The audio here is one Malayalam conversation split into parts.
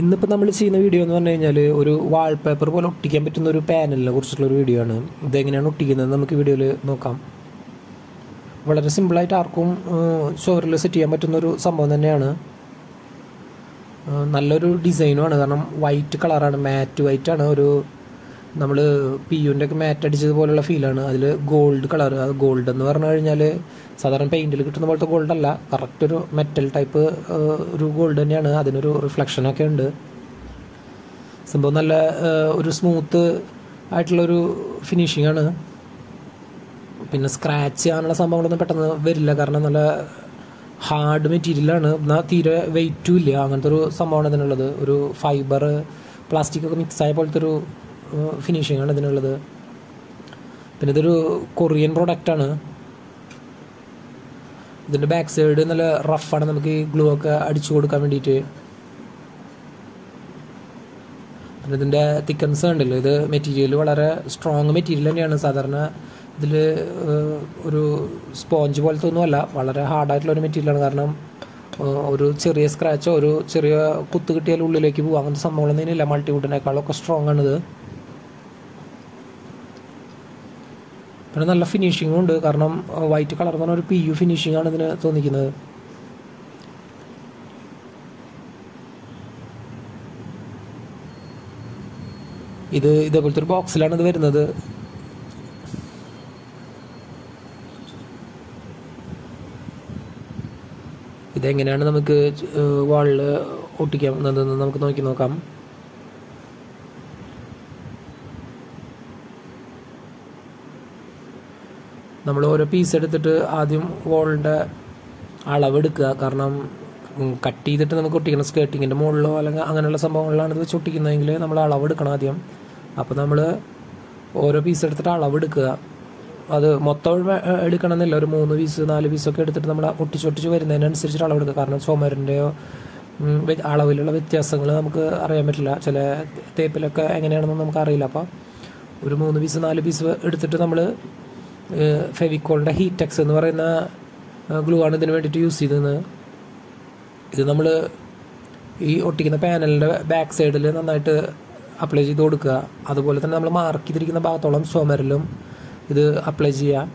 ഇന്നിപ്പോൾ നമ്മൾ ചെയ്യുന്ന വീഡിയോ എന്ന് പറഞ്ഞു കഴിഞ്ഞാൽ ഒരു വാൾപേപ്പർ പോലെ ഒട്ടിക്കാൻ പറ്റുന്ന ഒരു പാനലിനെ കുറിച്ചിട്ടുള്ള ഒരു വീഡിയോ ആണ്. ഇതെങ്ങനെയാണ് ഒട്ടിക്കുന്നത് നമുക്ക് വീഡിയോയിൽ നോക്കാം. വളരെ സിമ്പിളായിട്ട് ആർക്കും ചോറിൽ സെറ്റ് ചെയ്യാൻ പറ്റുന്ന ഒരു സംഭവം തന്നെയാണ്. നല്ലൊരു ഡിസൈനുമാണ് കാരണം വൈറ്റ് കളറാണ് മാറ്റ് വൈറ്റ് ആണ്. ഒരു നമ്മൾ പി യുന്റെ ഒക്കെ മാറ്റ് അടിച്ചതുപോലുള്ള ഫീലാണ് അതിൽ ഗോൾഡ് കളർ അത് ഗോൾഡ് എന്ന് പറഞ്ഞു കഴിഞ്ഞാൽ സാധാരണ പെയിന്റിൽ കിട്ടുന്ന പോലത്തെ ഗോൾഡ് അല്ല. കറക്റ്റ് ഒരു മെറ്റൽ ടൈപ്പ് ഒരു ഗോൾഡ് തന്നെയാണ്. അതിനൊരു റിഫ്ലക്ഷനൊക്കെ ഉണ്ട്. സംഭവം നല്ല ഒരു സ്മൂത്ത് ആയിട്ടുള്ളൊരു ഫിനിഷിംഗ് ആണ്. പിന്നെ സ്ക്രാച്ച് ചെയ്യാനുള്ള സംഭവങ്ങളൊന്നും പെട്ടെന്ന് വരില്ല. കാരണം നല്ല ഹാർഡ് മെറ്റീരിയലാണ് എന്നാൽ തീരെ വെയിറ്റും ഇല്ല. അങ്ങനത്തെ ഒരു സംഭവമാണ് ഇതിനുള്ളത്. ഒരു ഫൈബർ പ്ലാസ്റ്റിക് ഒക്കെ മിക്സ് ആയ പോലത്തെ ഒരു ഫിനിഷിംഗ് ആണ് ഇതിനുള്ളത് പിന്നെ ഇതൊരു കൊറിയൻ പ്രൊഡക്റ്റാണ് ഇതിന്റെ ബാക്ക് സൈഡ് നല്ല റഫാണ് നമുക്ക് ഈ ഗ്ലൂ ഒക്കെ അടിച്ചു കൊടുക്കാൻ വേണ്ടിയിട്ട്. പിന്നെ ഇതിന്റെ തിക്കൻസ് ഉണ്ടല്ലോ. ഇത് മെറ്റീരിയൽ വളരെ സ്ട്രോങ് മെറ്റീരിയൽ തന്നെയാണ്. സാധാരണ ഇതിൽ ഒരു സ്പോഞ്ച് പോലത്തെ ഒന്നുമല്ല. വളരെ ഹാർഡായിട്ടുള്ള ഒരു മെറ്റീരിയലാണ് കാരണം ഒരു ചെറിയ സ്ക്രാച്ചോ ഒരു ചെറിയ കുത്ത് കിട്ടിയാൽ ഉള്ളിലേക്ക് പോകും. അങ്ങനത്തെ സംഭവങ്ങളൊന്നും ഇല്ല മൾട്ടിവുഡിനേക്കാളൊക്കെ സ്ട്രോങ് ആണിത്. പിന്നെ നല്ല ഫിനിഷിങ്ങും ഉണ്ട്. കാരണം വൈറ്റ് കളർ എന്ന് പറഞ്ഞാൽ ഒരു പി യു ഫിനിഷിംഗ് ആണ് ഇതിന് തോന്നിക്കുന്നത്. ഇത് ഇതേപോലത്തെ ഒരു ബോക്സിലാണ് ഇത് വരുന്നത്. ഇതെങ്ങനെയാണ് നമുക്ക് വാളിൽ ഒട്ടിക്കാം നമുക്ക് നോക്കി നോക്കാം. നമ്മൾ ഓരോ പീസ് എടുത്തിട്ട് ആദ്യം വോളിന്റെ അളവെടുക്കുക. കാരണം കട്ട് ചെയ്തിട്ട് നമുക്ക് ഒട്ടിക്കണം. സ്കേർട്ടിങ്ങിന്റെ മുകളിലോ അല്ലെങ്കിൽ അങ്ങനെയുള്ള സംഭവങ്ങളിലാണ് ഇത് വെച്ച് ഒട്ടിക്കുന്നതെങ്കിൽ നമ്മൾ അളവെടുക്കണം ആദ്യം. അപ്പോൾ നമ്മൾ ഓരോ പീസ് എടുത്തിട്ട് അളവെടുക്കുക. അത് മൊത്തം എടുക്കണം എടുക്കണമെന്നില്ല. ഒരു മൂന്ന് പീസ് നാല് പീസൊക്കെ എടുത്തിട്ട് നമ്മൾ ഒട്ടിച്ചൊട്ടിച്ച് വരുന്നതിനനുസരിച്ചിട്ട് അളവെടുക്കുക. കാരണം ചുമരിന്റെയോ അളവിലുള്ള വ്യത്യാസങ്ങൾ നമുക്ക് അറിയാൻ പറ്റില്ല. ചില തേപ്പിലൊക്കെ എങ്ങനെയാണെന്ന് നമുക്ക് അറിയില്ല അപ്പോൾ ഒരു മൂന്ന് പീസ് നാല് പീസ് എടുത്തിട്ട് നമ്മൾ ഫെവിക്കോളിന്റെ ഹീറ്റെക്സ് എന്ന് പറയുന്ന ഗ്ലൂ ആണ് ഇതിന് വേണ്ടിയിട്ട് യൂസ് ചെയ്തത്. ഇത് നമ്മൾ ഈ ഒട്ടിക്കുന്ന പാനലിന്റെ ബാക്ക് സൈഡിൽ നന്നായിട്ട് അപ്ലൈ ചെയ്ത് കൊടുക്കുക. അതുപോലെ തന്നെ നമ്മൾ മാർക്ക് ചെയ്തിരിക്കുന്ന ഭാഗത്തോളം ചുമരിലും ഇത് അപ്ലൈ ചെയ്യാം.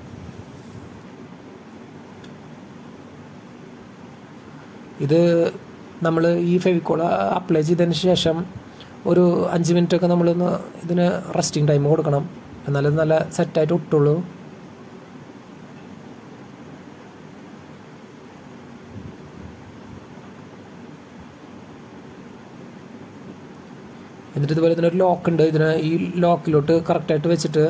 ഇത് നമ്മൾ ഈ ഫെവിക്കോൾ അപ്ലൈ ചെയ്തതിന് ശേഷം ഒരു അഞ്ച് മിനിറ്റൊക്കെ നമ്മളൊന്ന് ഇതിന് റെസ്റ്റിംഗ് ടൈം കൊടുക്കണം. എന്നാലും നല്ല സെറ്റായിട്ട് ഒട്ടുള്ളൂ. എന്നിട്ട് ഇതുപോലെ തന്നെ ഒരു ലോക്ക് ഉണ്ട്. ഇതിന് ഈ ലോക്കിലോട്ട് കറക്റ്റായിട്ട് വെച്ചിട്ട്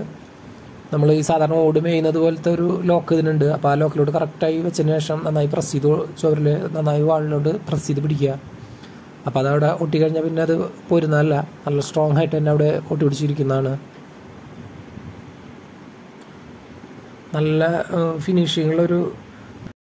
നമ്മൾ ഈ സാധാരണ ഓട് മേയുന്നത് പോലത്തെ ഒരു ലോക്ക് ഇതിനുണ്ട്. അപ്പോൾ ആ ലോക്കിലോട്ട് കറക്റ്റായി വെച്ചതിന് ശേഷം നന്നായി പ്രസ് ചെയ്ത് ചോറിൽ നന്നായി വാളിലോട്ട് പ്രസ് ചെയ്ത് പിടിക്കുക. അപ്പോൾ അതവിടെ ഒട്ടി കഴിഞ്ഞാൽ പിന്നെ അത് പോരുന്നതല്ല. നല്ല സ്ട്രോങ് ആയിട്ട് തന്നെ അവിടെ ഒട്ടി പിടിച്ചിരിക്കുന്നതാണ് നല്ല ഫിനിഷിങ്ങുള്ളൊരു